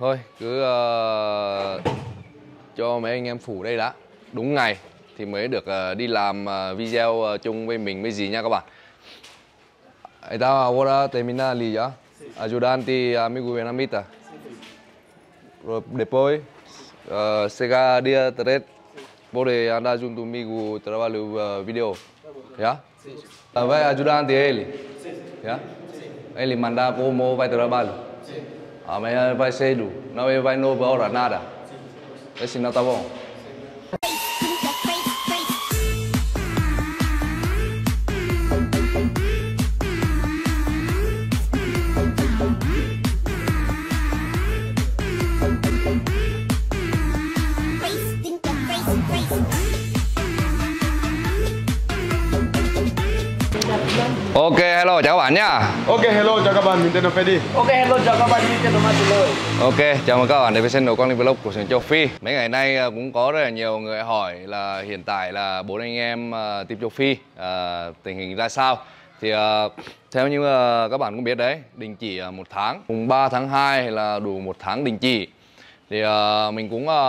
thôi cứ uh, cho mấy anh em phủ đây đã đúng ngày thì mới được uh, đi làm uh, video uh, chung với mình với gì nha các bạn Está ahora à, termina ali ya. Ayudante à, amigo à, vietnamita. Rồi depois uh, sega dia 3 pode andar junto comigo trabalho uh, video. Ya? Uh, vai ajudante ele. Ya? Ele manda como vai trabalho. Amanhã vai cedo. Não vai nove horas nada. Esse não tá bom. Ok, hello chào các bạn nhá. Ok, hello, chào các bạn, mình tên là Freddy. Ok, hello chào các bạn, mình tên là Lời. Ok, chào mừng các bạn đến với channel Quang Linh Vlog của Sườn Châu Phi. Mấy ngày nay à, cũng có rất là nhiều người hỏi là hiện tại là bốn anh em uh, team Châu Phi à, tình hình ra sao. Thì à, theo như à, các bạn cũng biết đấy, đình chỉ à, một tháng. Mùng 3 tháng 2 là đủ một tháng đình chỉ. Thì à, mình cũng à,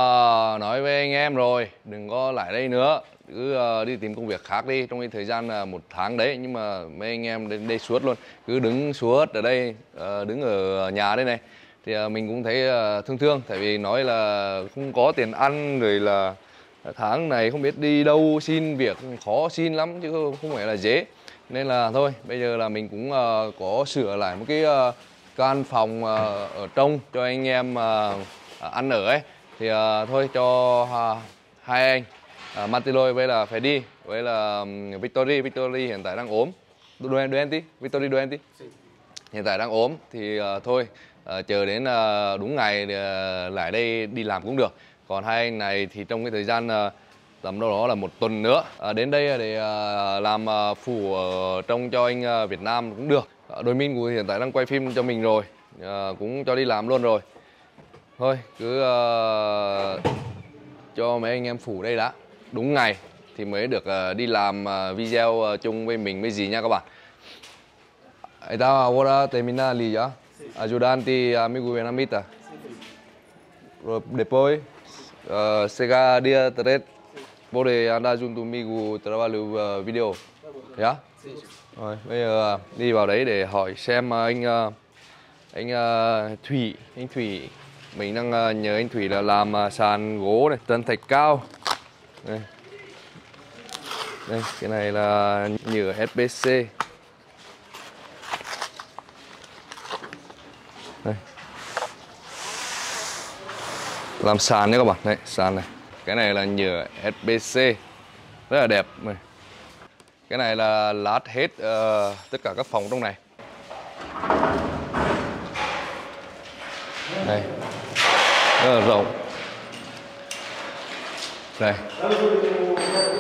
nói với anh em rồi, đừng có lại đây nữa cứ ờ, đi tìm công việc khác đi. Trong cái thời gian là một tháng đấy, nhưng mà mấy anh em đến đây suốt luôn. Cứ đứng suốt ở đây ờ, đứng ở nhà đây này. Thì mình cũng thấy thương thương. Tại vì nói là không có tiền ăn, rồi là tháng này không biết đi đâu xin việc, khó xin lắm, chứ không phải là dễ. Nên là thôi, bây giờ là mình cũng có sửa lại một cái căn phòng ở trong cho anh em ăn ở ấy. Thì thôi cho hai anh uh, Martiloy với là phải đi với là Victory Victory hiện tại đang ốm. Duenti Victory Duenti hiện tại đang ốm thì uh, thôi uh, chờ đến uh, đúng ngày uh, lại đây đi làm cũng được. Còn hai anh này thì trong cái thời gian uh, tầm đâu đó là một tuần nữa. À, đến đây để à, làm à, phủ ở trong cho anh à, Việt Nam cũng được. À, đôi minh của hiện tại đang quay phim cho mình rồi. À, cũng cho đi làm luôn rồi. Thôi cứ à, cho mấy anh em phủ đây đã đúng ngày thì mới được uh, đi làm uh, video uh, chung với mình với gì nha các bạn. Está ahora termina li ya. À, Ayudante amigo à, vietnamita. Rồi depois uh, chega dia tres pode anda junto migo trabalho uh, video. Ya? Rồi bây giờ uh, đi vào đấy để hỏi xem uh, anh uh, anh uh, Thủy, anh Thủy mình đang uh, nhờ anh Thủy là làm uh, sàn gỗ này, tân thạch cao đây. Đây cái này là nhựa SPC đây. Làm sàn nhé các bạn. Đây sàn này. Cái này là nhựa SPC rất là đẹp. Này cái này là lát hết uh, tất cả các phòng trong này. Đây. Rất là rộng đây.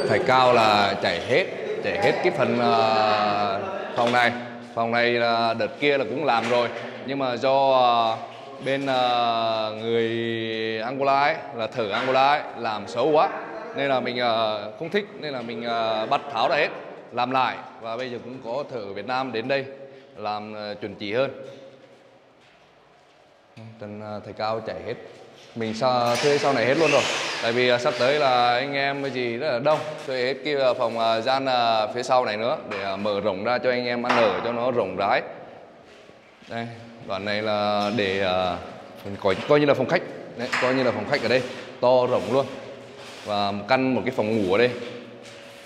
Phải cao là chảy hết chảy hết cái phần uh, phòng này. Phòng này là đợt kia là cũng làm rồi. Nhưng mà do uh, bên uh, người Angola ấy là thử Angola ấy làm xấu quá. Nên là mình uh, không thích nên là mình uh, bắt tháo ra hết làm lại. Và bây giờ cũng có thử Việt Nam đến đây làm uh, chuẩn chỉ hơn. Tần uh, thầy cao chảy hết mình sa, thuê sau này hết luôn rồi. Tại vì uh, sắp tới là anh em cái gì rất là đông thuê hết cái uh, phòng uh, gian phía sau này nữa để mở rộng ra cho anh em ăn ở cho nó rộng rãi. Đây đoạn này là để coi, coi như là phòng khách. Đấy, coi như là phòng khách ở đây. To rộng luôn. Và căn một cái phòng ngủ ở đây.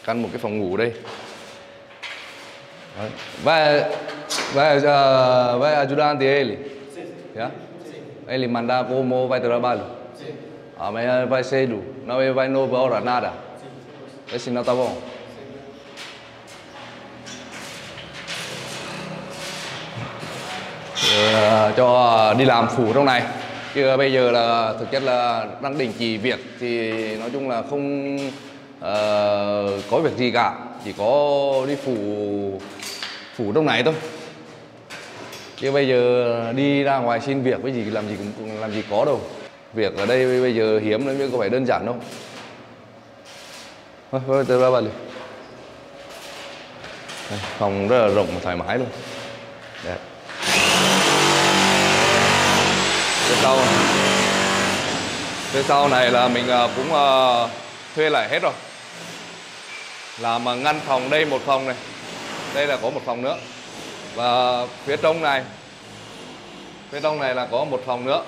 Căn một cái phòng ngủ ở đây. Đấy. vai vai uh, vai ajudante ele yeah? Ele manda como vai trabalho amanhã vai cedo não ele vai nove horas nada esse não tá bom Rồi, cho đi làm phủ trong này. Chứ bây giờ là thực chất là đang đình chỉ việc thì nói chung là không uh, có việc gì cả. Chỉ có đi phủ phủ trong này thôi chứ bây giờ đi ra ngoài xin việc với gì làm gì cũng làm gì có đâu. Việc ở đây bây giờ hiếm lắm nhưng có phải đơn giản đâu. Thôi tôi từ ra bàn đi. phòng rất là rộng và thoải mái luôn. Đẹp. Phía sau. Phía sau này là mình à, cũng à, thuê lại hết rồi. Làm à, ngăn phòng đây một phòng này. Đây là có một phòng nữa và phía trong này phía trong này là có một phòng nữa.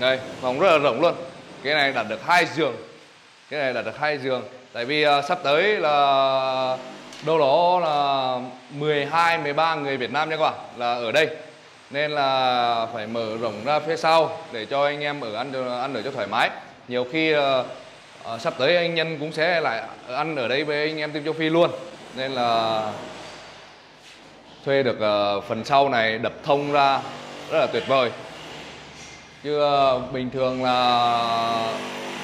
Đây phòng rất là rộng luôn. Cái này đặt được hai giường. Cái này đặt được hai giường. Tại vì uh, sắp tới là đâu đó là 12 13 người Việt Nam nha các bạn là ở đây. Nên là phải mở rộng ra phía sau để cho anh em ở ăn ăn ở cho thoải mái. Nhiều khi uh, uh, sắp tới anh nhân cũng sẽ lại ăn ở đây với anh em team châu phi luôn. Nên là thuê được ờ, phần sau này đập thông ra, rất là tuyệt vời. Chứ ờ, bình thường là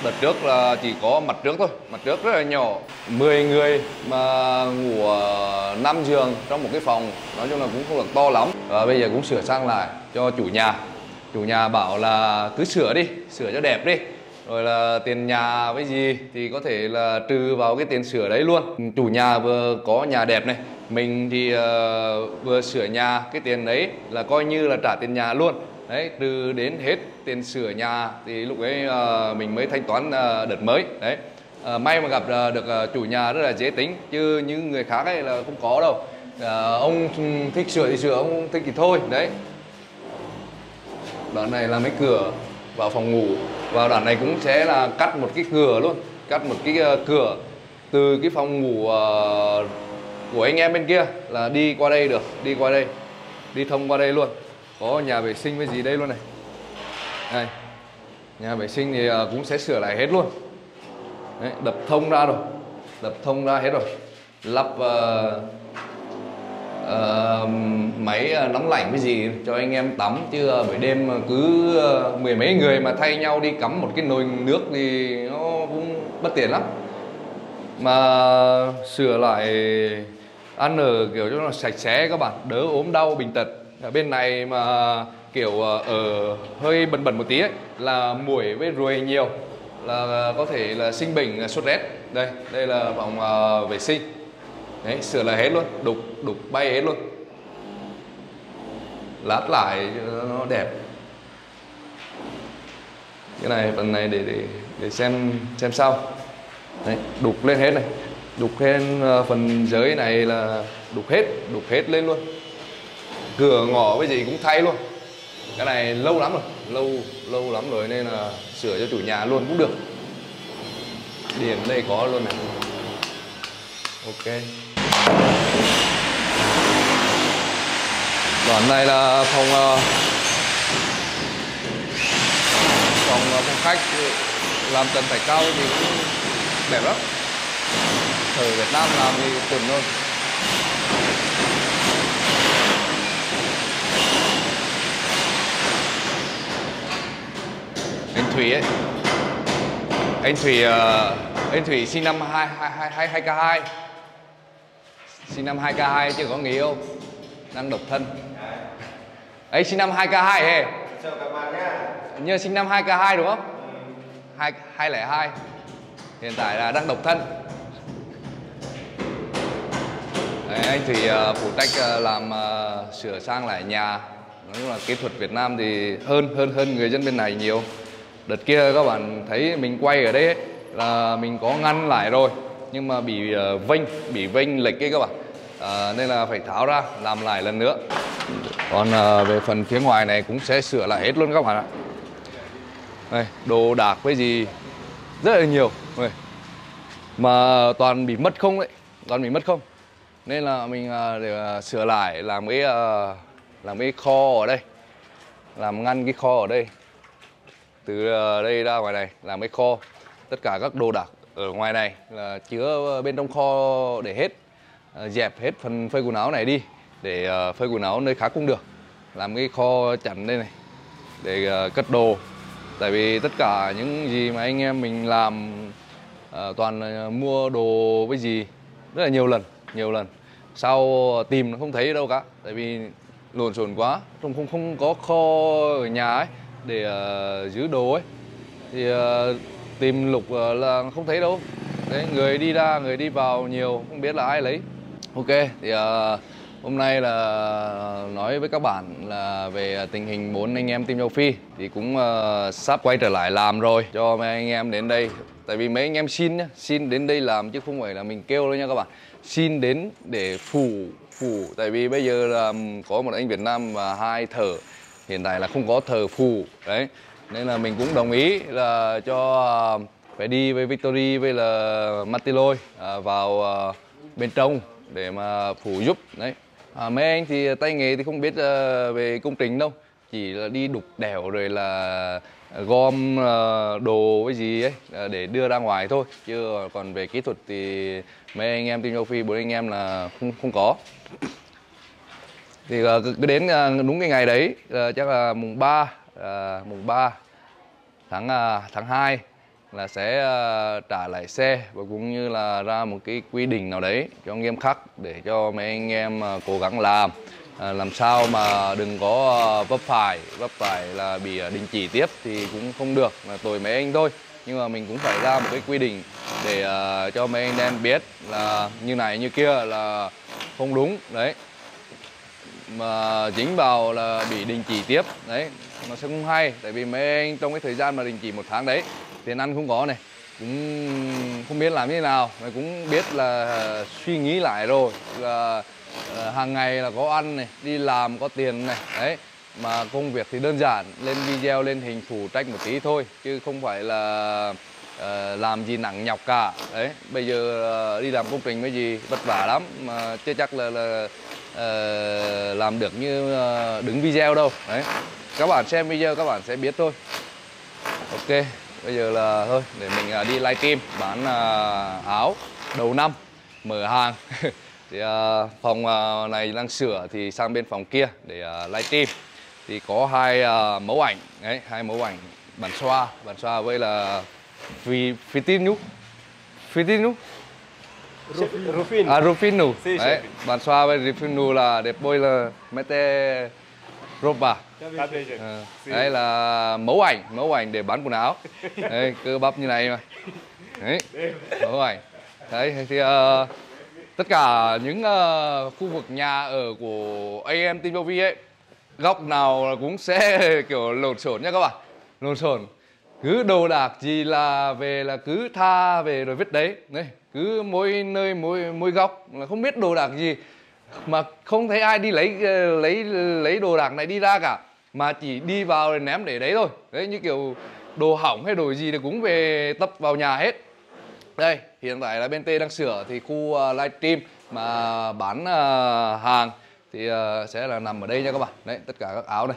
đợt trước là chỉ có mặt trước thôi, mặt trước rất là nhỏ. 10 người mà ngủ năm 5 giường trong một cái phòng, nói chung là cũng không được to lắm. Và bây giờ cũng sửa sang lại cho chủ nhà. Chủ nhà bảo là cứ sửa đi, sửa cho đẹp đi. Rồi là tiền nhà với gì thì có thể là trừ vào cái tiền sửa đấy luôn. Chủ nhà vừa có nhà đẹp này mình thì uh, vừa sửa nhà cái tiền đấy là coi như là trả tiền nhà luôn. Đấy từ đến hết tiền sửa nhà thì lúc ấy uh, mình mới thanh toán uh, đợt mới. Đấy uh, may mà gặp uh, được uh, chủ nhà rất là dễ tính chứ những người khác ấy là không có đâu. Uh, ông thích sửa thì sửa ông thích thì thôi. Đấy. Đoạn này là mấy cửa vào phòng ngủ và đoạn này cũng sẽ là cắt một cái cửa luôn cắt một cái uh, cửa từ cái phòng ngủ uh, của anh em bên kia là đi qua đây được đi qua đây đi thông qua đây luôn. Có nhà vệ sinh với gì đây luôn này. Đây nhà vệ sinh thì à, cũng sẽ sửa lại hết luôn. Đấy, đập thông ra rồi đập thông ra hết rồi. Lắp uh, uh, máy nóng lạnh cái gì cho anh em tắm chứ uh, buổi đêm cứ uh, mười mấy người mà thay nhau đi cắm một cái nồi nước thì nó cũng bất tiện lắm. Mà sửa lại ăn ở kiểu cho nó sạch sẽ các bạn đỡ ốm đau bình tật. Ở bên này mà kiểu ờ, ở hơi bẩn bẩn một tí ấy, là muỗi với ruồi nhiều là có thể là sinh bệnh ờ, sốt rét. Đây đây là phòng uh, vệ sinh. Đấy sửa lại hết luôn đục đục bay hết luôn. Lát lại cho nó đẹp. Cái này phần này để để để xem xem sau. Đấy đục lên hết này đục lên ờ, phần dưới này là đục hết đục hết lên luôn. Cửa ngõ với gì cũng thay luôn. Cái này lâu lắm rồi, lâu lâu lắm rồi nên là sửa cho chủ nhà luôn cũng được. Điện đây có luôn này. Ok. Đoạn này là phòng ờ, phòng ờ, phòng khách. Làm trần phải cao thì cũng đẹp lắm thời Việt Nam làm thì chuẩn luôn anh Thủy ấy. Anh Thủy uh, anh Thủy sinh năm 2 2 2 2 k 2 sinh năm 2K2 chưa có người yêu đang độc thân. Ấy sinh năm 2K2 hề. Như sinh năm 2K2 đúng không? Hai 202 hiện tại là đang độc thân Đấy, anh Thủy ờ, phụ trách ờ, làm ờ, sửa sang lại nhà. Nói chung là kỹ thuật Việt Nam thì hơn hơn hơn người dân bên này nhiều. Đợt kia các bạn thấy mình quay ở đây ấy, là mình có ngăn lại rồi nhưng mà bị uh, vênh bị vênh lệch ấy các bạn. À, nên là phải tháo ra làm lại lần nữa. Còn uh, về phần phía ngoài này cũng sẽ sửa lại hết luôn các bạn ạ. Đây, đồ đạc với gì rất là nhiều. Đây. mà toàn bị mất không đấy toàn bị mất không? Nên là mình à, để à, sửa lại, làm cái à, làm cái kho ở đây. Làm ngăn cái kho ở đây. Từ đây ra ngoài này, làm cái kho. Tất cả các đồ đạc ở ngoài này là chứa bên trong kho để hết dẹp hết phần phơi quần áo này đi, để phơi quần áo nơi khác cũng được. Làm cái kho chắn đây này, để cất đồ. Tại vì tất cả những gì mà anh em mình làm toàn mua đồ với gì rất là nhiều lần nhiều lần sau tìm nó không thấy đâu cả tại vì lộn xộn quá không không không có kho ở nhà ấy để uh, giữ đồ ấy thì uh, tìm lục uh, là không thấy đâu đấy người đi ra người đi vào nhiều không biết là ai lấy ok thì uh, Hôm nay là nói với các bạn là về tình hình bốn anh em team châu Phi thì cũng uh, sắp quay trở lại làm rồi cho mấy anh em đến đây. Tại vì mấy anh em xin nhá, xin đến đây làm chứ không phải là mình kêu đâu nha các bạn. Xin đến để phủ phủ. Tại vì bây giờ là có một anh Việt Nam và hai thợ. Hiện tại là không có thờ phù đấy. Nên là mình cũng đồng ý là cho à, phải đi với Victory với là Matiloi à, vào à, bên trong để mà phủ giúp. Đấy. À, mấy anh thì tay nghề thì không biết à, về công trình đâu. Chỉ là đi đục đèo rồi là gom ờ, đồ với gì ấy ờ, để đưa ra ngoài thôi. Chứ còn về kỹ thuật thì mấy anh em team châu phi, bốn anh em là không không có. Thì ờ, cứ đến đúng cái ngày đấy chắc là mùng 3 mùng 3 tháng tháng 2 là sẽ trả lại xe và cũng như là ra một cái quy định nào đấy cho nghiêm khắc để cho mấy anh em cố gắng làm à, làm sao mà đừng có à, vấp phải. Vấp phải là bị à, đình chỉ tiếp thì cũng không được là tội mấy anh thôi. Nhưng mà mình cũng phải ra một cái quy định để uh, cho mấy anh em biết là như này như kia là không đúng đấy. Mà dính vào là bị đình chỉ tiếp đấy. Nó sẽ không hay tại vì mấy anh trong cái thời gian mà đình chỉ một tháng đấy tiền ăn không có này cũng không biết làm như thế nào mà cũng biết là suy nghĩ lại rồi là Ờ, hàng ngày là có ăn này đi làm có tiền này. Đấy mà công việc thì đơn giản lên video lên hình phụ trách một tí thôi chứ không phải là uh, làm gì nặng nhọc cả. Đấy bây giờ uh, đi làm công trình cái gì vất vả lắm mà chưa chắc là, là uh, làm được như uh, đứng video đâu. Đấy các bạn xem video các bạn sẽ biết thôi. Ok bây giờ là thôi để mình uh, đi livestream bán uh, áo đầu năm mở hàng. thì uh, phòng uh, này đang sửa thì sang bên phòng kia để uh, livestream thì có hai uh, mẫu ảnh đấy hai mẫu ảnh bản xoa bản xoa với là phi phi tin nhúc phi tin nhúc Rufin. à Rufino Si, đấy bản xoa với Rufino là để bôi là mete ropa. Ờ, đấy là mẫu ảnh mẫu ảnh để bán quần áo. Đấy, cơ bắp như này mà. Đấy mẫu ảnh. Đấy thì uh, tất cả những uh, khu vực nhà ở của am team Bovi ấy góc nào cũng sẽ kiểu lộn xộn nha các bạn. Lộn xộn. Cứ đồ đạc gì là về là cứ tha về rồi vứt đấy. Đấy cứ mỗi nơi mỗi mỗi góc là không biết đồ đạc gì. Mà không thấy ai đi lấy ờ, lấy lấy đồ đạc này đi ra cả. Mà chỉ đi vào rồi ném để đấy thôi. Đấy như kiểu đồ hỏng hay đồ gì thì cũng về tập vào nhà hết đây hiện tại là bên T đang sửa thì khu ờ, uh, livestream mà bán uh, hàng thì uh, sẽ là nằm ở đây nha các bạn. Đấy tất cả các áo này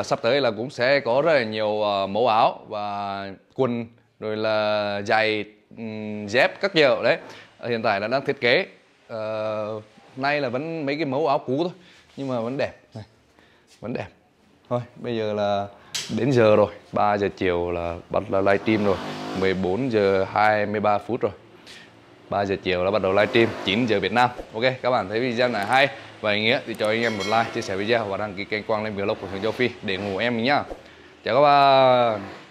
uh, sắp tới là cũng sẽ có rất là nhiều uh, mẫu áo và quần rồi là giày um, dép các kiểu. Đấy hiện tại là đang thiết kế. Uh, nay là vẫn mấy cái mẫu áo cũ thôi nhưng mà vẫn đẹp. Này vẫn đẹp. Thôi bây giờ là đến giờ rồi 3 giờ chiều là bắt là livestream rồi. 14 giờ 23 phút rồi. 3 giờ chiều là bắt đầu livestream 9 giờ Việt Nam. Ok, các bạn thấy video này hay và ý nghĩa thì cho anh em một like, chia sẻ video và đăng ký kênh Quang lên vlog của Thường Châu Phi để ủng hộ em mình nhá. Chào các bạn.